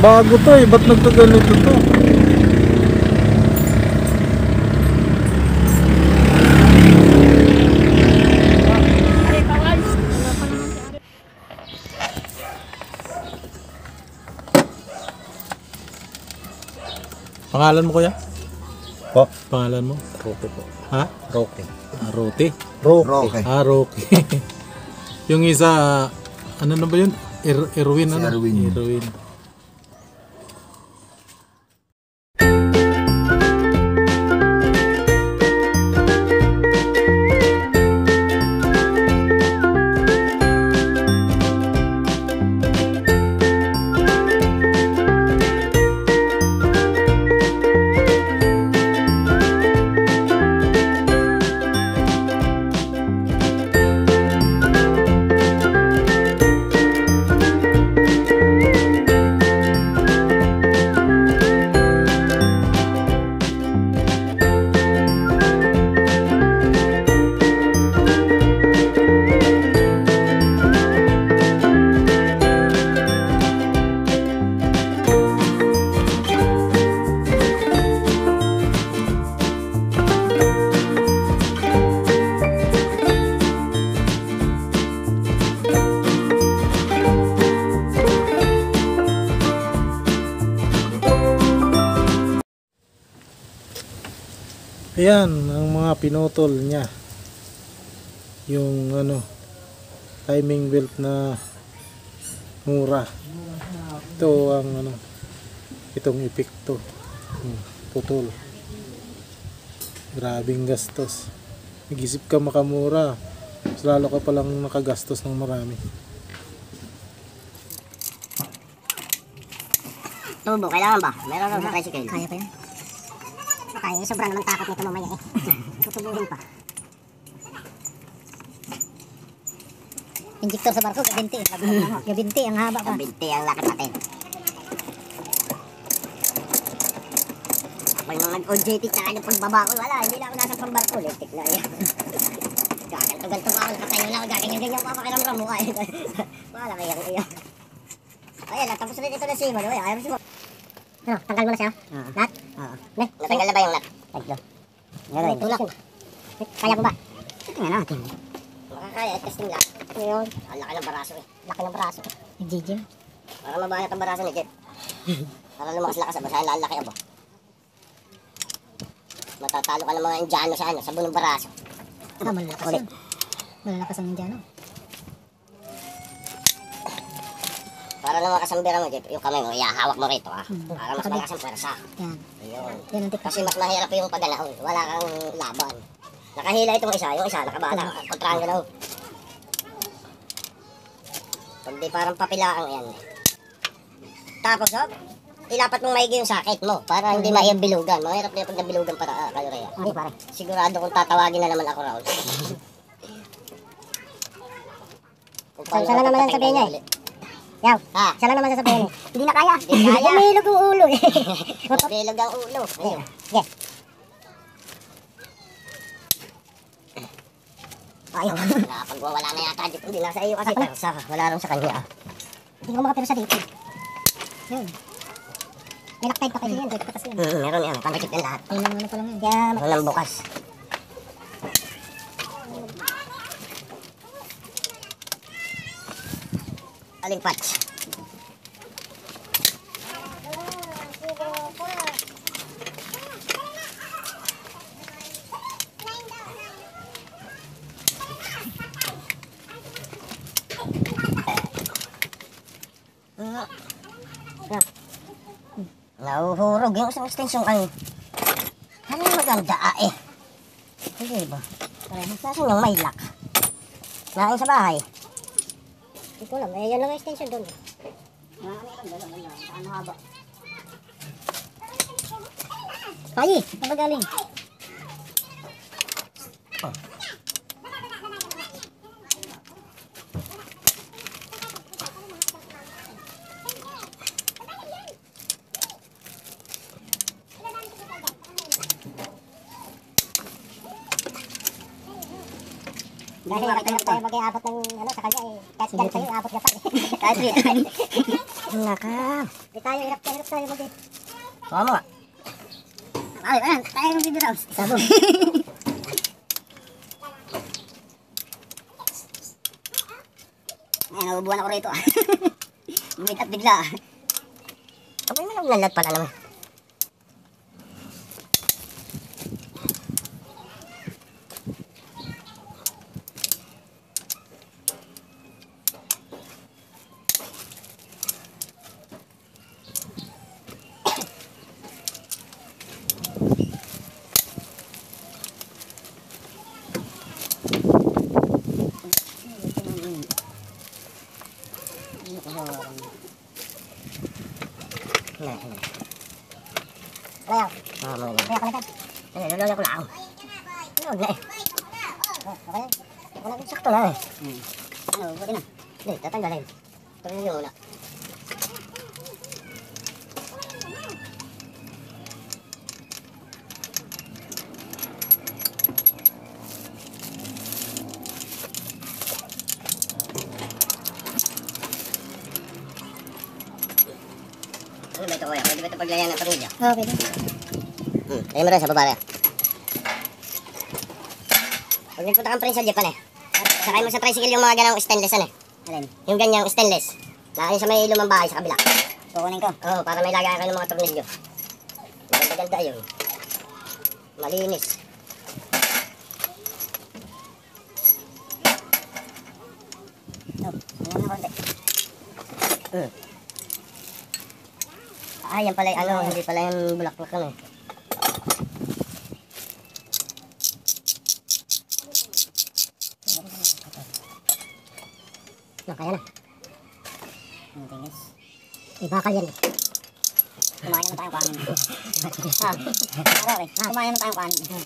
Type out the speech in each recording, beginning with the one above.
Bago to eh, ba't nagkaganito to? Pangalan mo kuya? Po? Pangalan mo? Roque po. Ha? Roque. Ah, Rote? Roque. Ah, Roque. yung isa, ano na ba yun? Er Erwin, Si ano? Erwin. Erwin. Ayan, ang mga pinutol niya. Yung ano, timing belt na mura. Ito ang ano, itong epekto. Hmm, Putol. Grabing gastos. Nag-isip ka makamura. Mas lalo ka palang nakagastos ng marami. Tubo, kailangan ba? Meron raw sa tricycle. Kaya pa yan? Kaya, sobrang naman takot nito mamaya eh. Tutubuhin pa. Injector sa barko, gabinti. Gabinti, ang haba pa. Kabinti ang lakad natin. Pag nung nag-OJT tsaka yung pagbaba ko, wala, hindi na ako nasa pambarko. Litik na yan. Gaganto-ganto pa ako, nakatayo na ako, gaganyan-ganyan pa pakiramdam mo. Ay, wala kaya ko iya. Ayan, natapos na ito na si Iman. Ayaw mo si. Ano, tanggal mo na siya? Oo. Lahat? Oo. Ne, Natanggal na ba yung nut? Taglo. Ganun. Tulak. Kaya mo ba? Tingnan natin. Makakaya, testing lang. Ngayon, Ang laki ng baraso eh. laki ng braso. Nag-gym. Para mabanat ang baraso ni Jeff. Para lumakas-lakas ang basahin lalaki abo. Matatalo ka ng mga Indiano sa ano, sa bunong baraso. Ah, malalakas yun. Malalakas ang Indiano. Para lumakas ang bira mo, Jeff, yung kamay mo, ihahawak mo rito ah. Hmm. Para mas malakas ang pwersa. Yan. Ayun. Yan ang tip. Kasi mas mahirap yung paggalaon. Wala kang laban. Nakahila itong isa, yung isa nakabala. Kontrang galaw. Pag di parang papilaan yan. Tapos, oh, ilapat mong maigi yung sakit mo para hindi maiyang bilugan. Mahirap na yung pag nabilugan para uh, kayo Rhea. Ano pare? Sigurado kung tatawagin na naman ako Raul. Saan- na naman yan sabihin niya eh? Yaw. Ha? Siya lang naman sasabihin eh. Hindi na kaya. Hindi kaya. Bumilog ang ulo eh. Bilog ang ulo. Ayun. Sige. Ayaw. Nakapagwawala na yata dito. Hindi nasa iyo kasi. Sa, wala rin sa kanya. Hindi ko makapiro sa dito. Yun. May loctite pa kayo yan. Dito yan. Mm, meron yan. Pangkachip yan lahat. Ayun lang ano pa lang yan. Lang bukas. Ah. Nahuhurog yung isang extension ay ano maganda ah eh. Hindi ba? Nasaan yung may lock? Nain sa bahay. Hindi ko alam. Eh, yan lang ang extension doon. Ano haba? Payi, ang magaling. Kasi hirap tayo mag-iabot ng ano sa kanya eh. Kahit dyan sa'yo, abot na pa eh. Kahit time. Naka. Di tayo, hirap tayo, hirap tayo mag mo nga. Ay, ayan, tayo ng video raws. Sabo. Ay, nabubuhan ako rito ah. Bumit at bigla ah. Kapag may naglalad pala naman. Nah, ini. Kaya, Ah, mo kaya palitan. Ay, lolo ko lang. Ano, na eh. Oh, okay. Wala din sakto na eh. Ano, buti na. Hindi, tatanggalin. Tuloy yung una. Ano ba ito kuya? Pwede ba ito paglayan ng pamilya? Oh, pwede. Hmm, tayo mo rin sa baba rin. Pag nagpunta kang sa Japan eh. Sakay mo sa tricycle yung mga ganang stainless ano eh. Alin? Yung ganyang stainless. Nakain sa may lumang bahay sa kabila. Kukunin ko? Oo, para may lagayan ka ng mga tornilyo. Maganda-ganda yun. Malinis. Oh, ano na konti. Ah, yan pala yung ano, hindi pala yung bulaklak ano eh. Kaya na. Ang tingis. Ibakal yan eh. Kumain naman tayong kanin. ha? Araw eh. Kumain naman tayong kanin.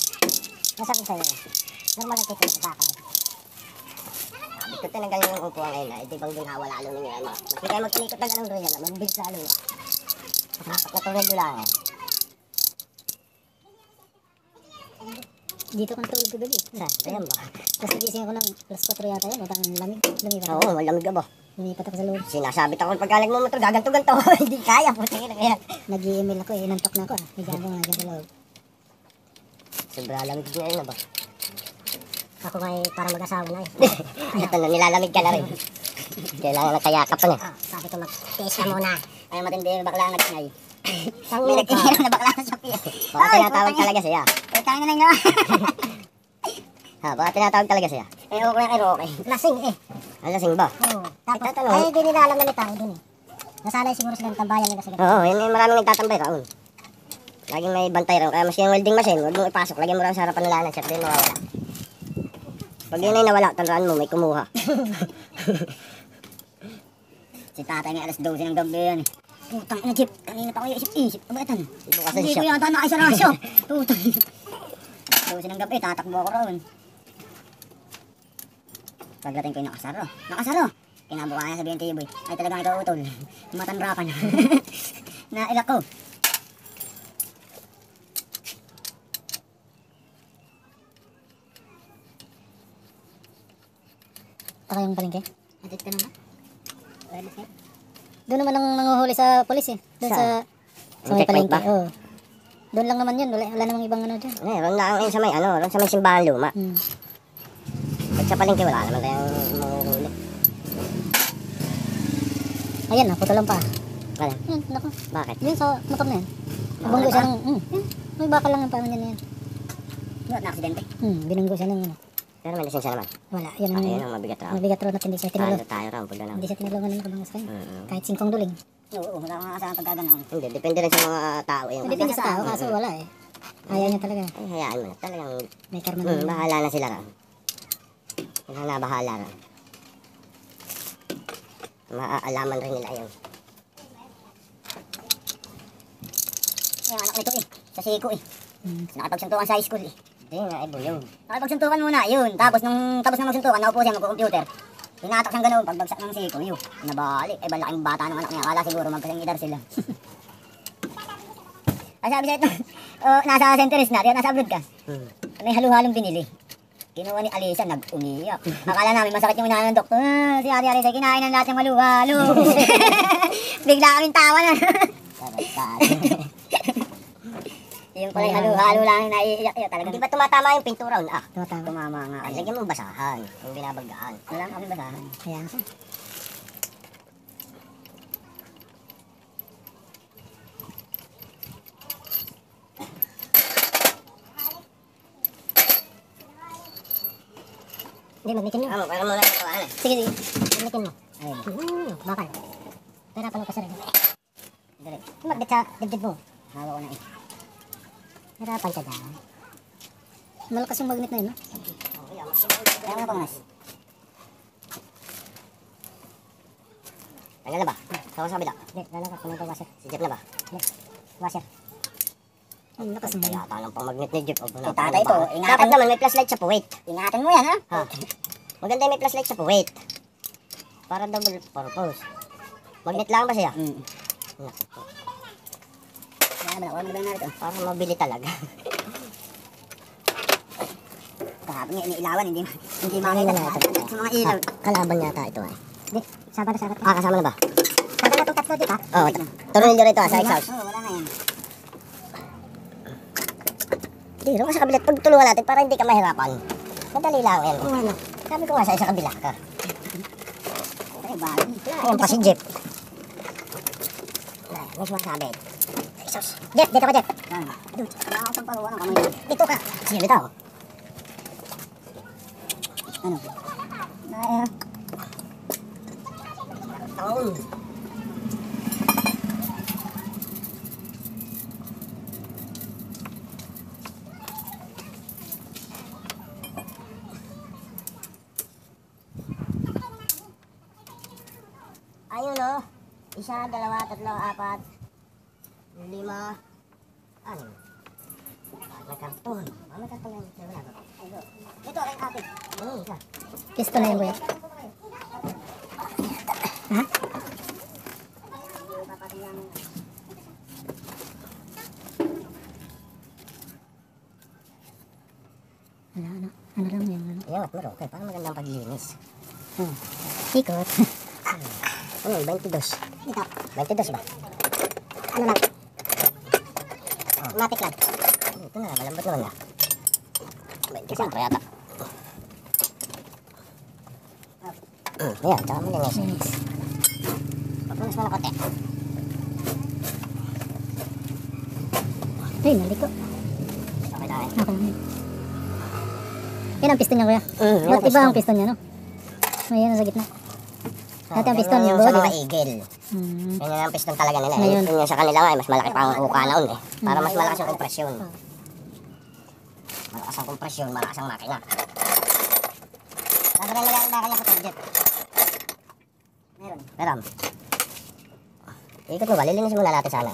Nasabi sa'yo. Normal ang tikot sa bakal. Sabi ko tinanggal niyo yung upuan ngayon na. Eh, di bang ginawa lalo ninyo yan. Hindi kayo magkinikot ng. Mabilis lalo yan. Apat na tornilyo lang eh. Dito kang tulog gabi. Sa, ayan ba? Kasi gising ako ng plus 4 yata yun. Utang lamig. Lumipat ako. Oo, malamig ka ba? Lumipat ako sa loob. Sinasabit ako pagka nagmumotor, gaganto-ganto. Hindi kaya, puti na kaya. Nag-email ako eh. Nantok na ako ah. Higa ako nga dyan sa loob. Sobra lamig ngayon na ba? Ako nga eh, parang mag-asawa na eh. Ito na, nilalamig ka na rin. Kailangan ng kayakap na. Ah, sabi ko mag-taste ka muna. Ay, matindi yung bakla nga ngay. Isang May nagtitira na bakla sa piya. Baka tinatawag talaga siya. Utang na lang naman. Ha, baka tinatawag talaga siya. Eh, okay kay Roque. Lasing eh. Ang lasing ba? Oo. Tapos, Itatanong. ay di nila alam na ni Tao dun eh. Nasanay siguro sila ng tambayan nila sila. Oo, yun yung maraming nagtatambay raon. Laging may bantay raon. Kaya maski yung welding machine, huwag mong ipasok. Lagyan mo raon sa harapan ng lanan. Siyempre, mawawala. Pag yun ay nawala, tandaan mo, may kumuha. si tatay nga alas 12 ng gabi yan. Putang ina, Jeep. Kanina pa ako isip-isip. Ano ba ito? Bukas Hindi ko yata nakisarasyo. Putang. 12 ng gabi, tatakbo ako raon. Pagdating ko yung nakasaro. Nakasaro! Kinabukasan sabihin TV, ay talagang ikaw utol. Matanrapan. na ilak ko. Taka yung palengke. Atit ka na ba? Doon naman ang nanguhuli sa polis eh. Doon sa... Sa Ang may palengke. Oo. Doon lang naman yun. Wala, wala namang ibang ano dyan. Eh, ron lang sa may ano, ron sa may simbahan luma. Hmm. Pag sa palengke wala naman tayong manguhuli. Ayan, naputulan pa. Wala. Yan, naku. Bakit? Yun sa motor na yan. Ah, Nabunggo siya ng... Hmm. yan. May bakal lang ang paman niya na yan. Yun, na aksidente. Hmm. Binunggo siya ng ano. Pero may lisensya naman. Wala. Yan ang... Ayun ang mabigat raw. Mabigat ron at hindi siya tinulong. Talo tayo raw pag. Hindi siya tinulungan ng kabangas kayo. Mm-mm. Kahit singkong duling. Oo, wala kang asahan pag gano'n. Hindi, depende rin sa mga tao. Yun. Depende sa tao. Kaso wala eh. Ayaw niya talaga. Ay, hayaan mo na. Talagang, May karma hmm, na. bahala na sila. Sila na bahala raw. Maaalaman rin nila yun. Yung anak nito eh, sa siko eh. Hmm. Nakapagsuntukan sa high school eh. Hindi nga, eh, bulong. Nakapagsuntukan muna, yun. Tapos nung tapos na magsuntukan, naupo siya magko-computer. Tinatak siyang ganoon, pagbagsak ng siko, yun. Nabali. Eh, balaking bata ng anak niya. Akala siguro magkasing edar sila. Ay, sabi siya ito, oh, nasa centuries na, nasa abroad ka. May halu-halong binili. Kinuha ni Alisa, nag-umiyak. Akala namin masakit yung inaano ng doktor. Ah, si Ate Alisa, kinain ng lahat ng maluhalo. Bigla kaming tawa na. Yung pala yung halo-halo lang yung naiiyak yun talaga. Di ba tumatama yung pintura? Ah, Tumatama. tumama nga. Ay, lagyan mo basahan. Yung binabagaan. Wala kami basahan. Kaya nga. Hindi, magnitin mo. Ano, para muna ito, ano. Sige, sige. Magnitin mo. Ayun. Hmm, bakal. Pera pa lang kasi rin. Dali. Magbit sa dibdib mo. Hawa ko na eh. Hirapan ka dyan. Malakas yung magnet na yun, no? Kaya nga pa, mas. Ano na ba? Sa sa kabila. Hindi, lalaka. Kunin ko washer. Si Jeff na ba? Washer. Ang lakas mo. Kaya yata ng pamagnet ni Jeff. Eh, tatay po, ingatan- Dapat naman may flashlight sa puwit. Ingatan mo yan, ha? Ha? Maganda yung may flashlight sa puwit. Para double purpose. Magnet lang ba siya? Mm. Kaya ba, huwag mo lang narito. Para mabili talaga. Kahapon nga iniilawan, hindi hindi makita sa, ito. sa mga ilaw. Kalaban yata ito eh. Hindi, sabat na sabat. Ah, kasama na ba? Sabat na itong tatlo, di ba? Oo. Oh, Tornilyo rito ah, sa exhaust. Oo, wala na yan. Hindi, rin sa kabilat. Pag tulungan natin para hindi ka mahirapan. Madali lang yan. Oo, ano. Sabi ko nga sa isa kabila ka. Ay, bagay. Ayan pa si Jeff. Ay, May sumasabit. Jeff, dito ka, Jeff. Doon, wala ako sa paruwa ng kamay. Dito ka. Sige, bitaw. Ano? Ayun o. Isa, dalawa, tatlo, apat, Pisto na yun, kuya. Ha? Wala, ano? Ano lang yung ano? Iangat mo rin. Okay, parang magandang paglilinis. Hmm. Ikot. Ano, 22. Dito. 22 ba? Ano lang? Oh. Matik lang. Ito na, malambot naman na. 24 yata. Hmm, ayan, tsaka mo linis. Linis. Papunas mo na konti. Ay, naliko. Okay tayo. Ako lang yun. Yan ang piston niya, kuya. Mm, Ba't ang iba ang piston. niya, no? Ayan, nasa gitna. Dati ang piston, sa body. mga eagle. Hmm. Yan yung piston talaga nila. Ngayon. Yun yung sa kanila nga, eh, mas malaki pa ang uka noon eh. Para mas malakas yung kompresyon. Malakas ang kompresyon, malakas ang makina. Sabi na nila ang bakal niya sa budget. Meron. Meron. Ikot mo ba? Lilinisin muna natin sana.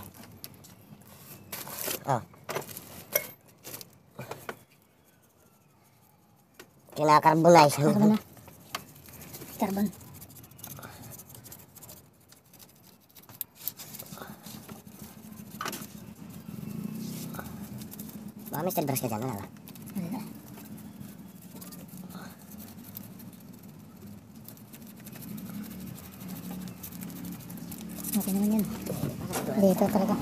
Kinakarbonize. Carbon na. Carbon. Baka may steel brush ka dyan, wala ba? Wala. Okay naman yan. Dito talaga.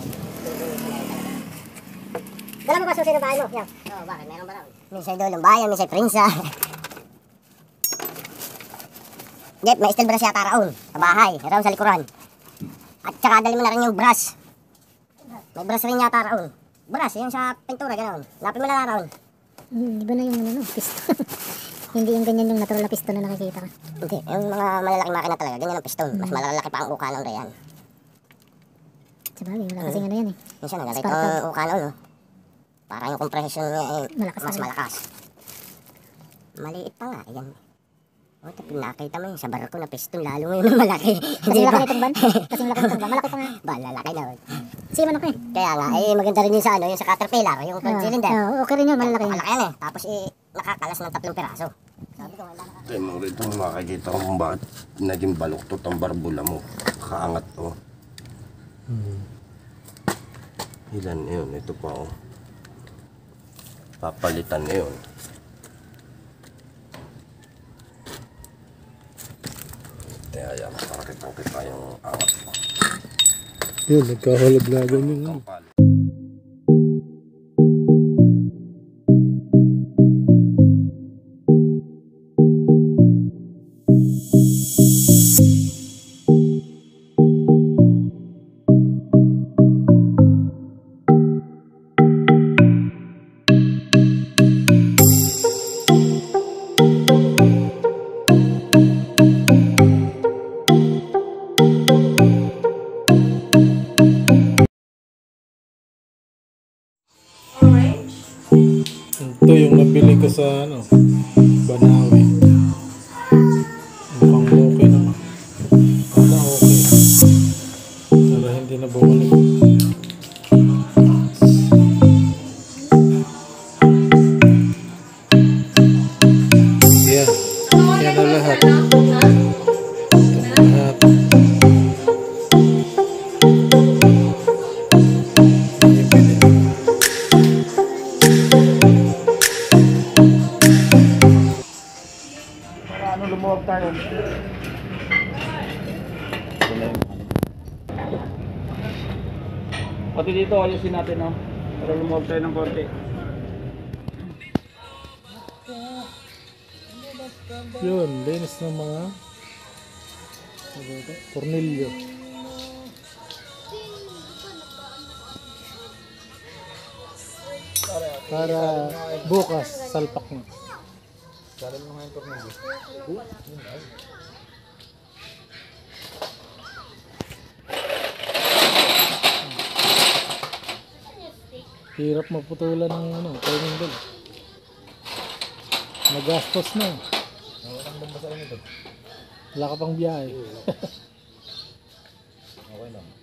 Dala mo ba susi ng bahay mo? Yan. Oo, bakit? Meron ba raw? Minsan doon ng bayan, minsan prinsa. Jeff, may steel brush yata raon. Sa bahay, raon sa likuran. At saka dali mo na rin yung brush. May brush rin yata raon. Brush, yung sa pintura, gano'n. Lapin mo na raon. Hmm, iba na yung ano, piston. Hindi yung ganyan yung natural na piston na nakikita ka. Hindi, yung mga malalaking makina talaga, ganyan ang piston. Mas malalaki pa ang uka ng Rayan. Sa bagay, wala kasing ano yan eh. Minsan, nagalito Sparkle. ang uka nun, no? Para yung compression niya eh, Malakas mas malakas. Maliit pa nga, yan. O, tapos nakita mo yung sa barko na piston, lalo ngayon na malaki. Kasi laki nitong ban. Kasi laki nitong ban. Malaki pa nga. Ba, lalaki na. Kasi man ako eh. Kaya nga, eh, maganda rin yung sa ano, yung sa caterpillar, yung front Ah, cylinder. ah, okay rin yun, malalaki yun. Malaki yan eh. Tapos eh, nakakalas ng tatlong piraso. Sabi ko, wala na. Ito yung mga rito makikita ko kung bakit naging baluktot ang barbula mo. Kaangat to. Ilan yun? Ito pa oh. Papalitan na yun. Kaya yan, para kitang kita yung angat mo. Yun, nagkahulaglagan yung ano. Kampal. anos. Pati dito, ayusin natin, no? Para lumuwag tayo ng konti. Yun, linis ng mga tornilyo. Para bukas, salpak mo. Hirap maputulan ng ano, timing bell. Magastos na. Wala ka pang biyahe. Ano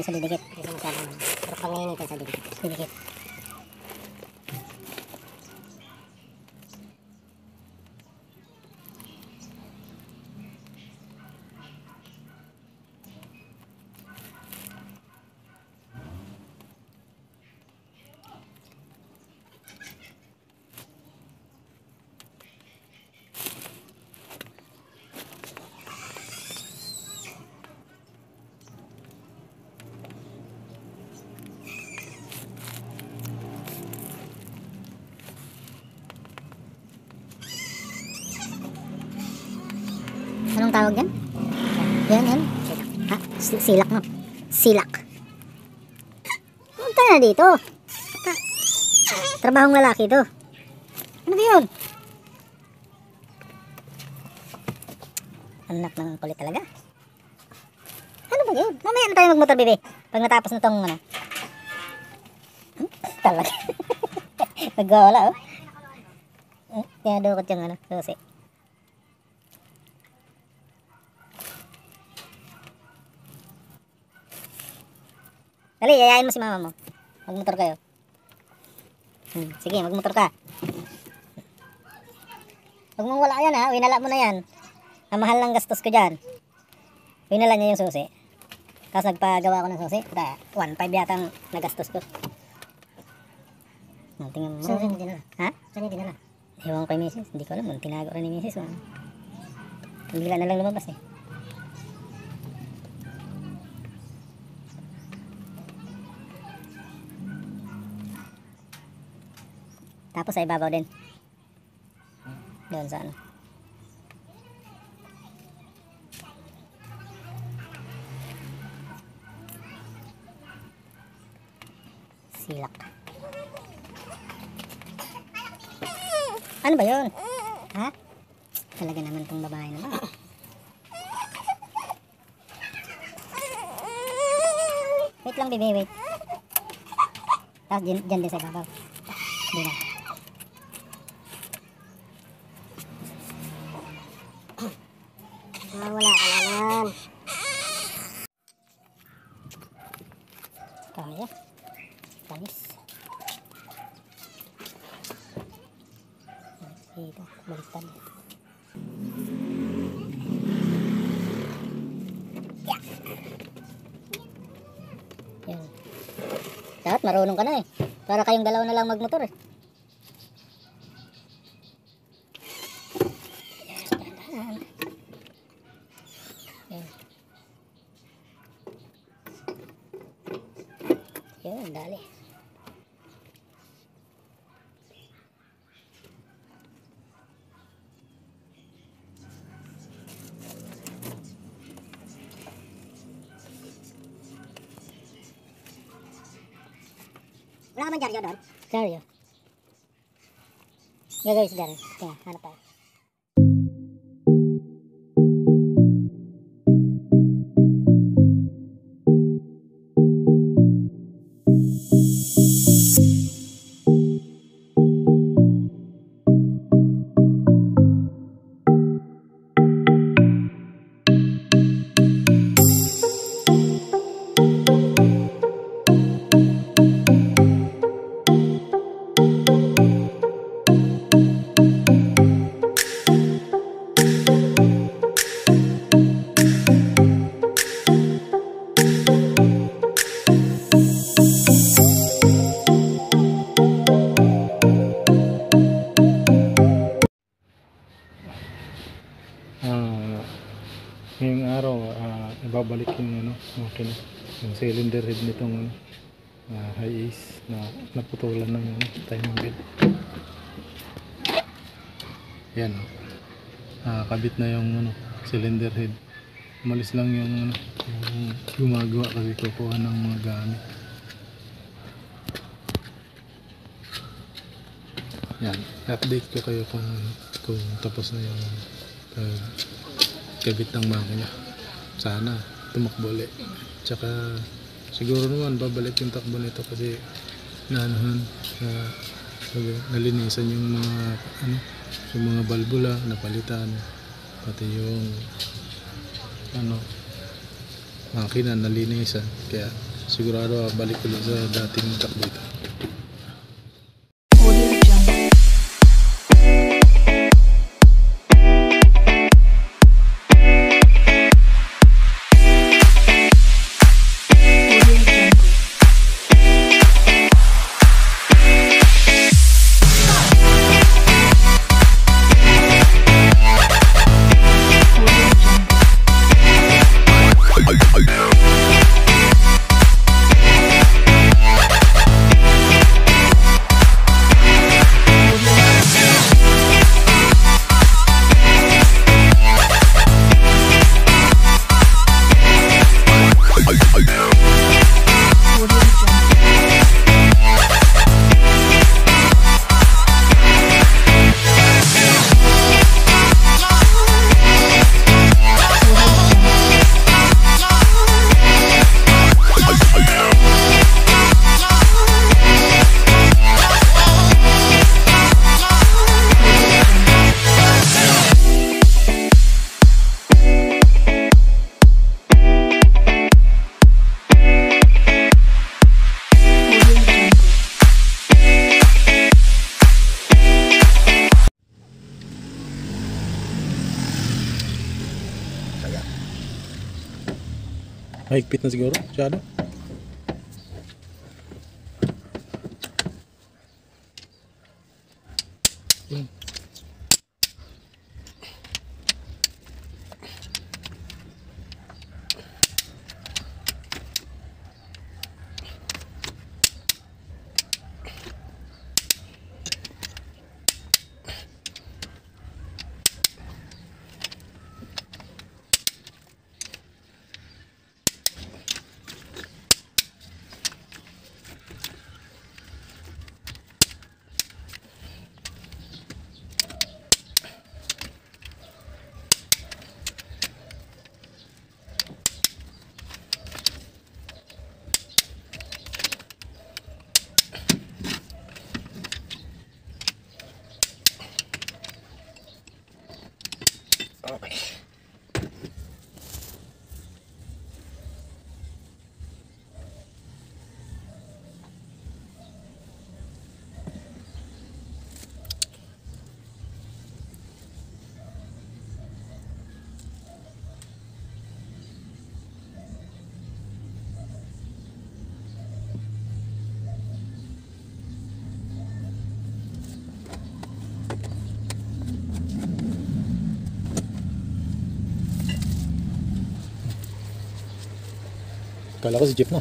Hindi, sa didikit. Silak no? Silak. Punta na dito. Trabahong lalaki to. Ano ba yun? Anak ng kulit talaga. Ano ba yun? Mamaya na tayo magmotor, bebe. Pag natapos na tong ano. Hmm? Talaga. Nagwawala, oh. Hmm? Kaya dukot yung ano, susi. Dali! Yayain mo si mama mo. Magmotor kayo. Hmm, sige, magmotor ka. Huwag mong wala yan ha, winala mo na yan. Ang mahal ng gastos ko dyan. Winala niya yung susi. Tapos nagpagawa ko ng susi. Kaya 1.5 yata ang nagastos ko. Oh, tingnan mo. Saan hindi dinala? Ha? Saan hindi dinala? Ewan ko kay Mrs. Hindi ko alam. Tinago rin ni. Oh. Bigla na lang lumabas eh. Tapos sa ibabaw din. Doon sa ano. Silak. Ano ba yun? Ha? Talaga naman tong babae naman. Wait lang, baby, wait. Tapos dyan, dyan din sa ibabaw. Di na. Tanis. Dito, baliktad. Yan. Dapat marunong ka na eh. Para kayong dalawa na lang magmotor eh. Dyaryo doon? Dario. Gagawin si Dario. Kaya, hanap tayo. Ngayong araw, ah, ibabalik yung ano, makina, yung cylinder head nitong ano, ah, high ace na naputulan ng ano, timing belt. Yan. Ah, kabit na yung ano, cylinder head. Umalis lang yung ano, yung gumagawa kasi kukuha ng mga gamit. Yan, update ko kayo kung kung tapos na yung uh, kabit ng makina. Sana tumakbo ulit. Tsaka siguro naman babalik yung takbo nito kasi naanohan na nalinisan yung mga ano yung mga balbula napalitan pati yung ano makina nalinisan kaya sigurado ah, balik ulit sa dating takbo ito. Mahigpit na siguro. Masyado. Yun. Kala ko si Jeep na.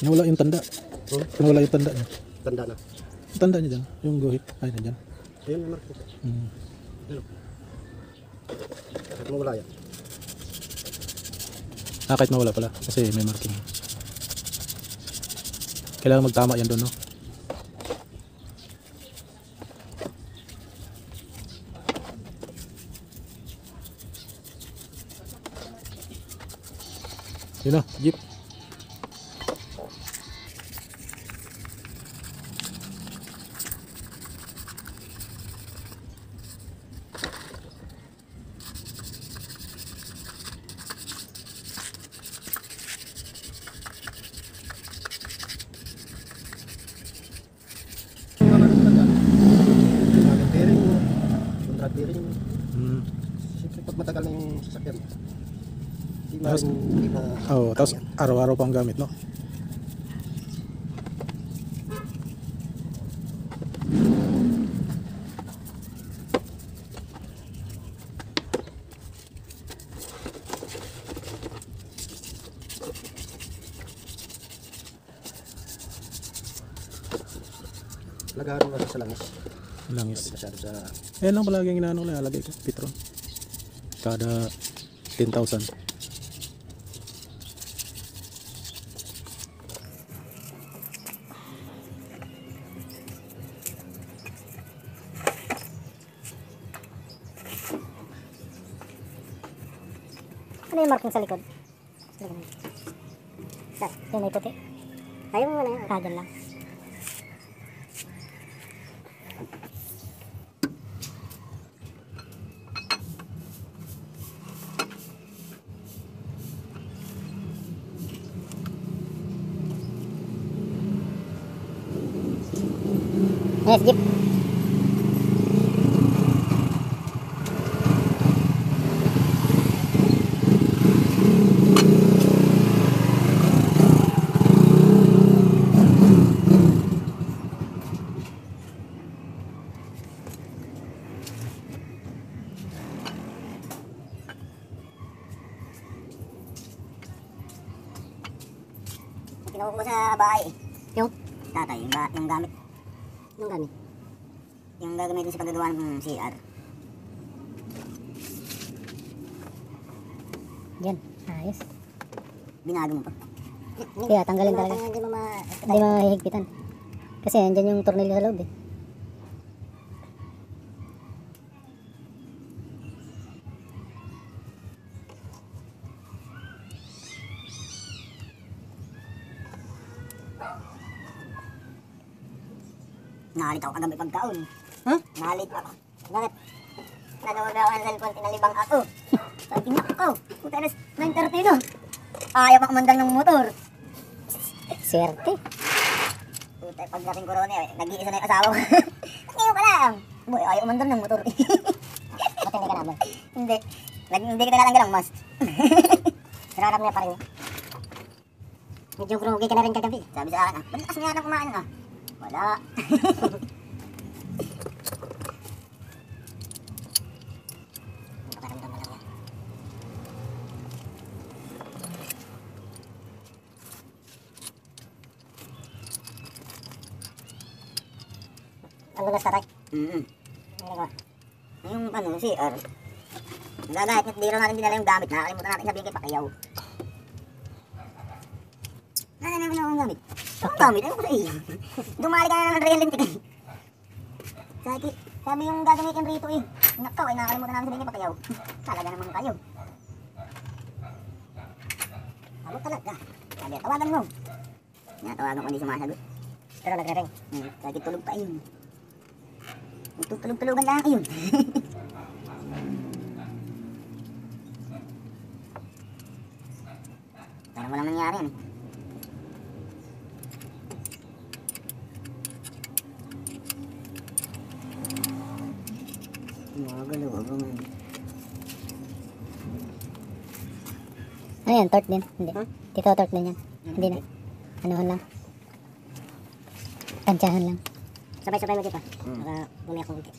Nawala yung tanda. Oh, Nawala yung tanda niya. tanda na. Yung tanda niya dyan. Yung guhit. Ay, nandyan. Ayun, may mark. Hmm. Bakit mo wala yan? Ah, kahit mawala pala. Kasi may marking. Kailangan magtama yan doon, no? Yun na, jeep. Bagong bearing, bearing. Hmm. Siyempre pag matagal na yung sasakyan, hindi Tapos- hindi ba, Oh, tapos araw-araw pang gamit, no? lagaran mo sa langis. Langis. Masyado sa, Ayan lang palagi ang inaano ko, ilalagay ko, Petron. Kada 10,000. Ano yung marking sa likod? Sa, yung may puti. Ayaw mo na yan. Ah, dyan lang. Yes, jeep. Kinuha ko sa bahay. Yung? Tatay, yung, ba- yung gamit. Yung gamit? Yung gagamitin sa paggagawa ng CR. Yan. Ayos. Binago mo pa. Kaya tanggalin talaga. Hindi mo mahihigpitan. Kasi andyan yung tornilyo sa loob eh. Nalit ako kagabi pagkaon. Huh? Nalit ako. Bakit? Nanawag ako ng cellphone, tinalibang ako. Sabi niya ako. Puta na 9.30 no. Ayaw pa kumandang ng motor. Swerte. Puta, pagdating corona eh, nag-iisa na yung asawa ko. Ngayon pa lang. Boy, ayaw kumandang ng motor. Ba't hindi ka naman? Hindi. Nag, hindi kita natanggal ang mask. Sararap na pa rin. Medyo grugi ka na rin kagabi. Sabi sa akin, ah, ba't nga na kumain ah? Wala. Na. Ang gulas tatay. Mm-hmm. Ano? Yung ano, CR. Nagagahit niya, di natin dinala yung gamit. Nakakalimutan natin sabihin kay Pacquiao. Nasa namin ako ang gamit. Ang gamit, ano ko? Dumali ka na ng real lintik. Sabi, sabi yung gagamitin rito eh. Nakaw, ay nakakalimutan namin sabihin kay Pacquiao. Talaga naman kayo. Ako talaga. Sabi, tawagan mo. Natawagan ko hindi sumasagot. Pero nagre-ring. Hmm, Sabi, tulog pa yun. Tulog-tulogan lang yun. Parang walang nangyari yan. eh. Ano yan? Tort din? Hindi. Tito tort din yan. Hindi na. Anuhan lang. Tansyahan lang. Sabay-sabay mo dito. Hmm. Para bumi ako konti.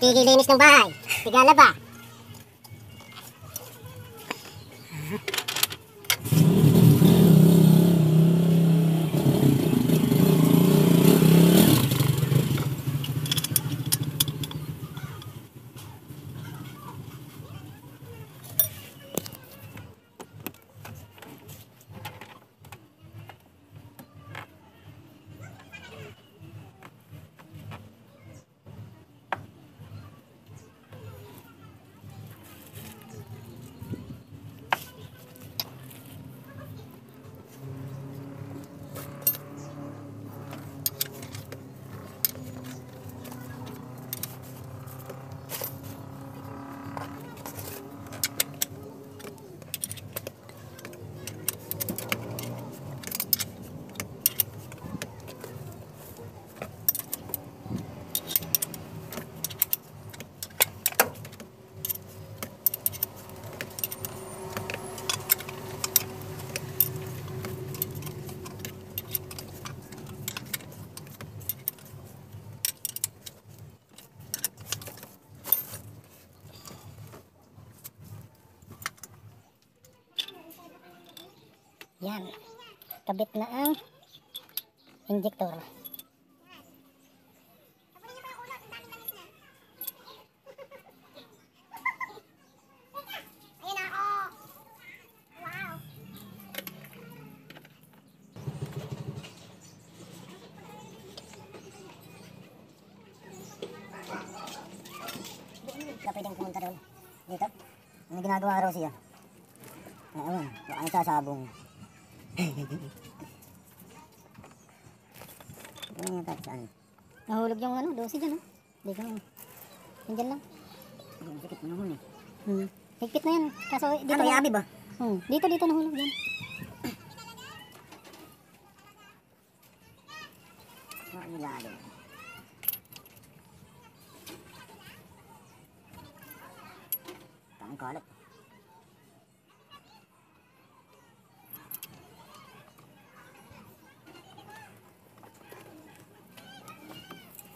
Tigilinis ng bahay. Tigala ba? Yan. Kabit na ang injector. Ka pwedeng pumunta doon. Dito? May ginagawa raw siya. Eh, ewan. Baka nagsasabong. Ano yung kahit saan? Nahulog yung ano, dosi dyan oh. Hindi ka Nandyan lang. Ang sakit mo naman eh. Hmm. Higpit na yan. Kaso dito Ano, lang. yabi ba? Hmm. Dito, dito nahulog yan. Mga ilalim. Tanging kalat.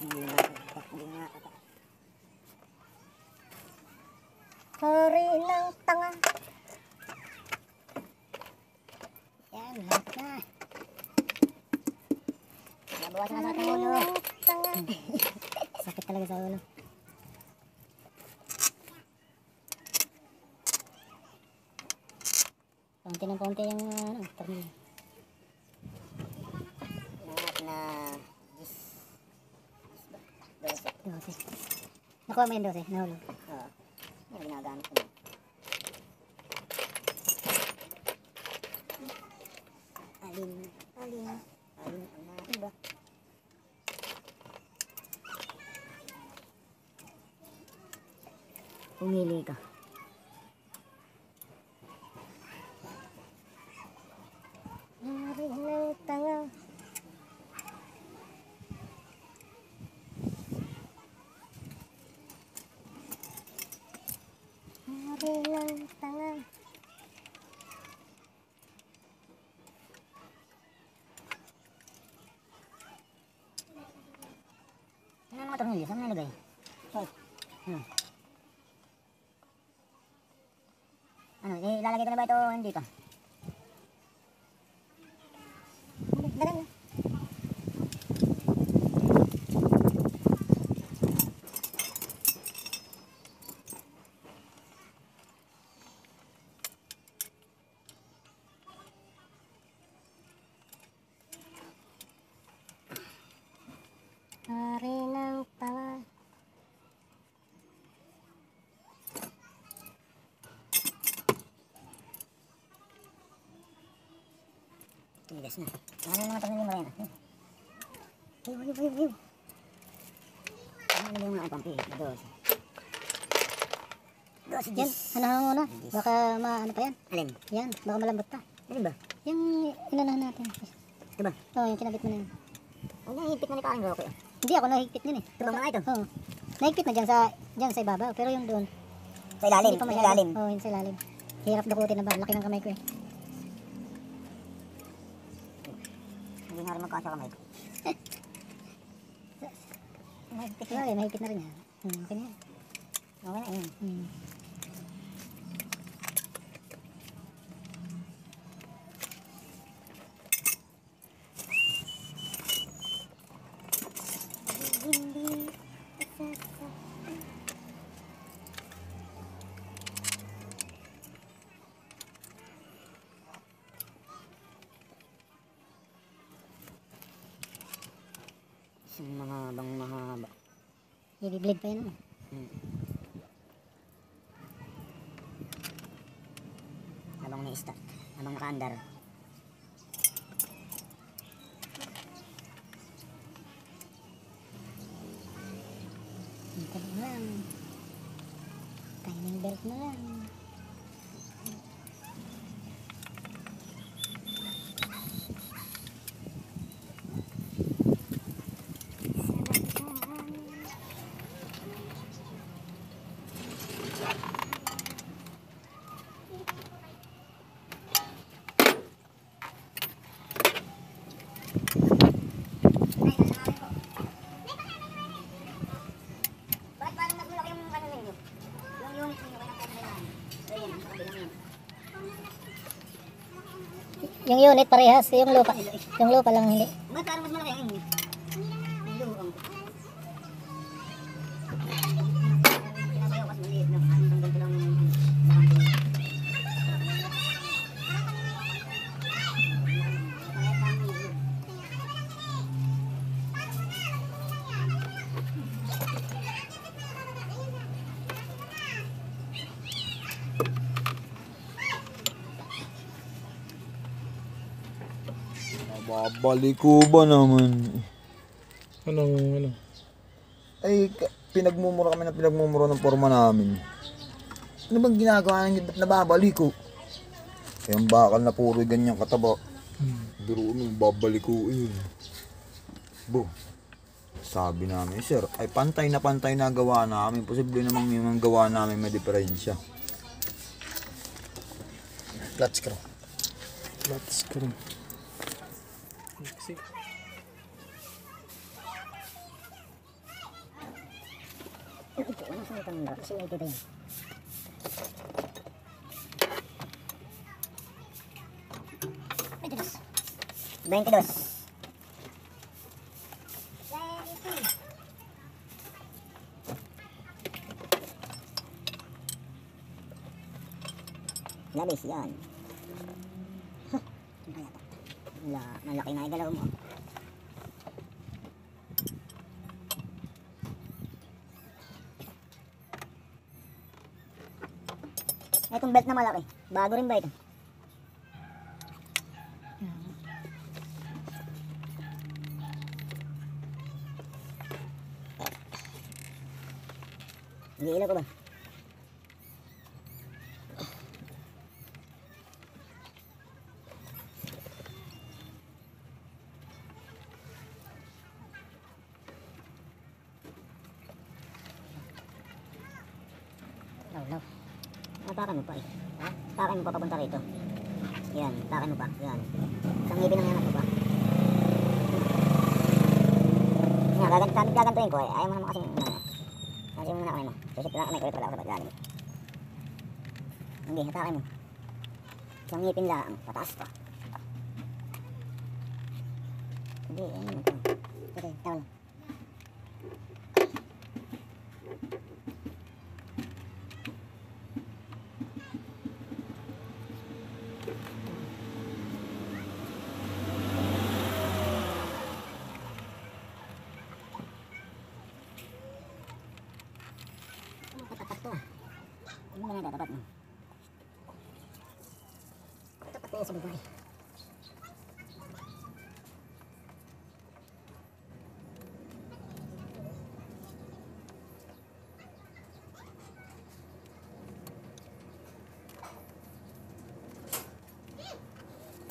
Hindi nga kata, hindi nga kata. Hari ng tanga. Yan, lahat na. Nabawasan na sa ating ulo. Tanga. Sakit talaga sa ulo. Konti ng konti yung ano, tornilyo. Lahat na Dose. Nakuha mo yung dose, nahulog. Oo. Yung ginagamit ko. Alin, alin, alin मिलेगा Ko na ba ito hindi Tigas na. Ano yung mga tornilyo mo rin? Hiyo, hiyo, hiyo, hiyo. Ano yung mga pampi? Dos. Dos, Yan, dis. ano muna. Baka maano pa yan. Alin? Yan, baka malambot pa. Alin ba? Yung inanahan natin. Ito ba? Oo, oh, yung kinabit mo na yan. Ang nahihigpit na ni Karing Roque. Hindi ako nahigpit din eh. Ito ba mga ito? Oo. Nahigpit na dyan sa, dyan sa ibabaw. Pero yung doon, Sa ilalim, sa ilalim. Oo, yun sa ilalim. Hirap dukutin na ba? Laki ng kamay ko eh. Hindi nga rin magkasya kamay ko. Mahigpit na rin, mahigpit na rin yan. Hmm, okay na yan. Okay na yun. Hmm. Ibiblade pa Yung unit parehas, yung lupa. Yung lupa lang hindi. Babalik ko ba naman? Anong, ano? Ay, ka- pinagmumura kami ng pinagmumura ng forma namin. Ano bang ginagawa ninyo? Ba't nababalik ko? Eh, ang bakal na puro ganyan kataba. Biro mo, babalik ko yun. Bo, sabi namin, sir, ay pantay na pantay na gawa namin. Posible namang yung gawa namin may diferensya. Flat screw. Flat screw. Kasi, Ano sa itong bro? Kasi may. Veintidós. Labis yan. Huh, ano kaya to? Wala, malaki na igalaw mo. Itong belt na malaki. Bago rin ba ito? Hindi ko ba? Law, law. Mo pa eh. Ha? Atakan mo pa papunta rito. Yan, atakan mo pa. Yan. Isang ngipin ang yangat mo pa. Yan, gagantuin, gagantuin ko eh. Ayaw mo naman kasi, ano, kasi muna kamay mo. Susip lang kamay ko wala ako sa paglalim. Hindi, atakan mo. Isang ngipin lang, pataas pa. Hindi, ano naman to. Okay, tawal lang. Tapat to ah. Ano ba na tapat mo? Tapat na yan sa buhay.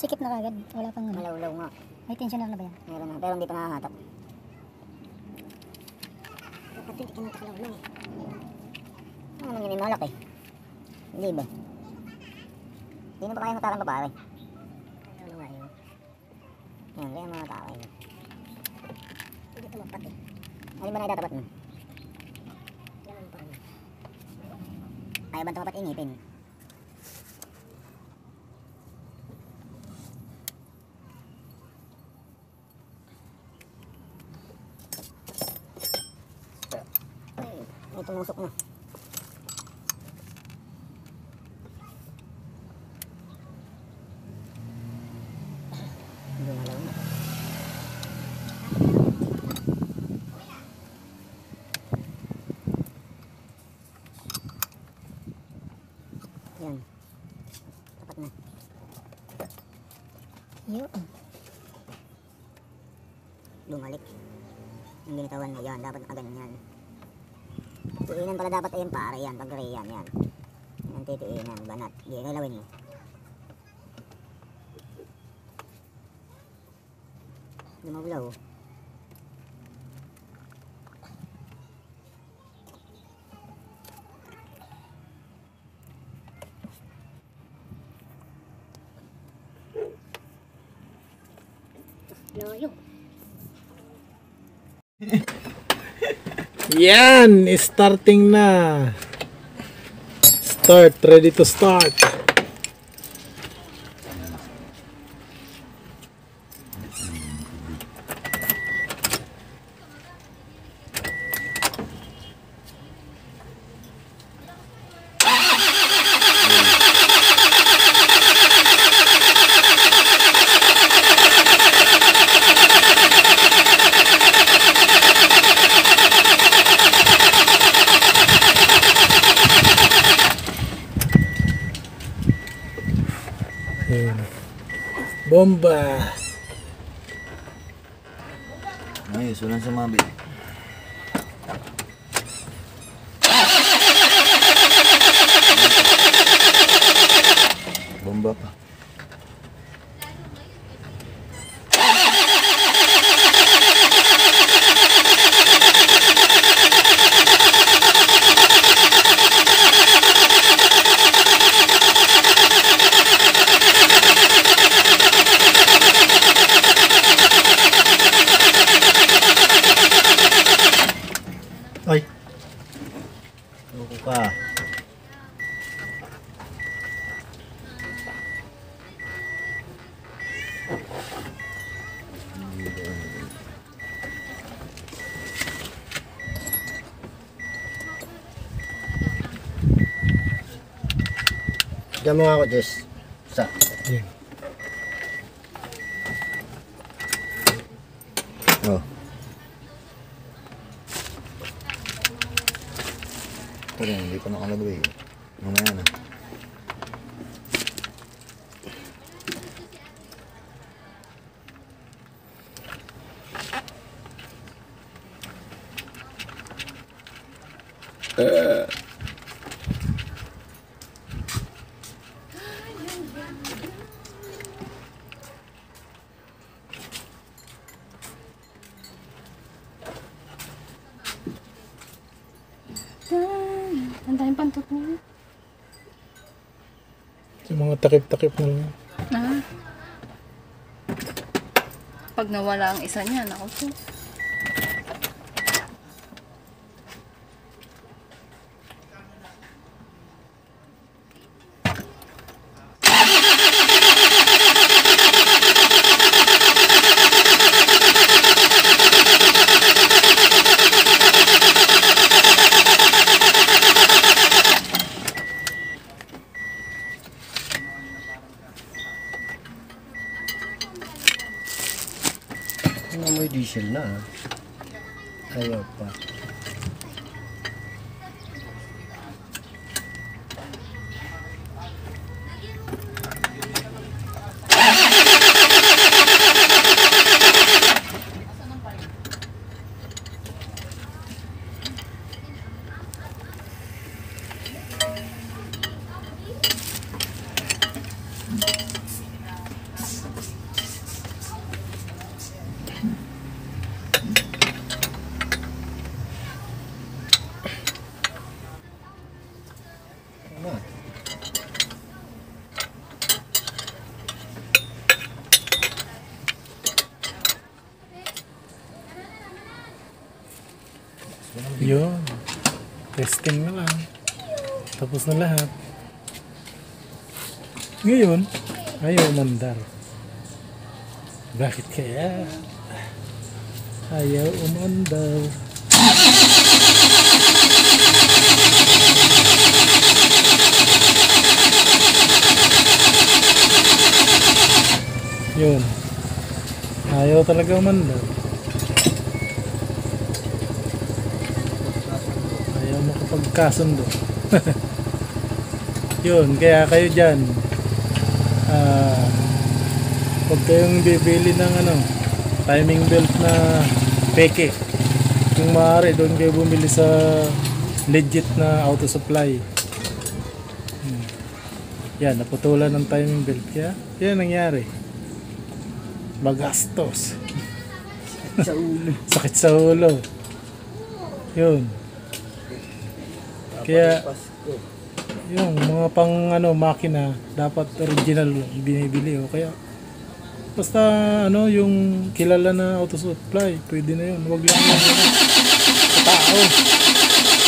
Sikip na kagad. Wala pang ano. Malawlaw nga. May tensioner na ba yan? Meron na, pero hindi pa nakahatak. Dapat hindi ka nakakalawlaw eh. Ano naman yun, may malak eh. Hindi ba? Hindi na ba kaya matakan pa pare? Ano nga yun? Yan, kaya mga tao yun. Hindi tumapat eh. Ba na itatapat mo? Ganun pa rin. Ayaw ba tumapat ingipin? Ay, may tumusok na. Dapat nakaganyan. Titiinan pala dapat ayun pare yan. Pag yan yan. Yan ang titiinan. Banat. Di, galawin mo. Lumawlaw. Loyo. Yan! Starting na! Start. Ready to start. Diyan mo nga ako, Jess. Sa. Yun. Oh. Ito rin, hindi ko nakalagay. Mamaya na. Ang daming pantot mo. Yung mga takip-takip na lang. Ah. Pag nawala ang isa niya, ako. Ano may diesel na, ha? Ayaw pa. Yun. Testing na lang. Tapos na lahat. Ngayon, ayaw umandar. Bakit kaya? Ayaw umandar. Yun. Ayaw talaga umandar. Ayaw makapagkasundo. Yun, kaya kayo dyan. Ah, huwag kayong bibili ng ano, timing belt na peke. Kung maaari, doon kayo bumili sa legit na auto supply. Hmm. Yan, naputulan ng timing belt. Kaya, yan ang nangyari. Magastos. Sa ulo. Sakit sa ulo. Yun. Kaya yung mga pang ano makina dapat original binibili o kaya basta ano yung kilala na auto supply pwede na yun wag lang sa tao.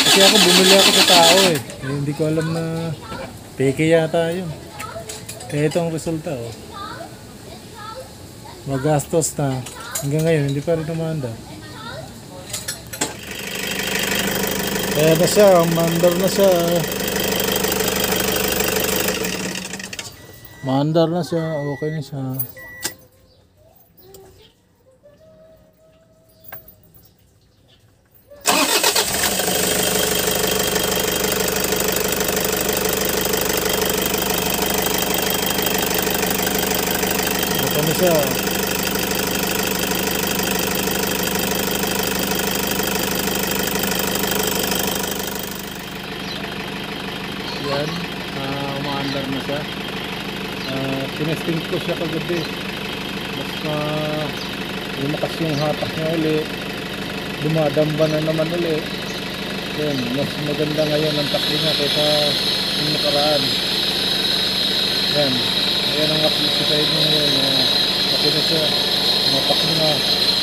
Kasi ako bumili ako sa tao eh. eh hindi ko alam na peke yata yun. Kaya ito ang resulta oh. Magastos na. Hanggang ngayon hindi pa rin umanda Kaya na siya, mandar na siya. Mandar na siya, okay na siya. Ano siya? Yan, uh, umaandar na siya. Uh, tinesting ko siya kagabi. Mas ma lumakas yung hatak niya uli. Dumadamba na naman uli. Yan, mas maganda ngayon ang takli niya kaysa yung nakaraan. Yan, ayan ang update sa side mo ngayon. Uh, na siya. Mapak na.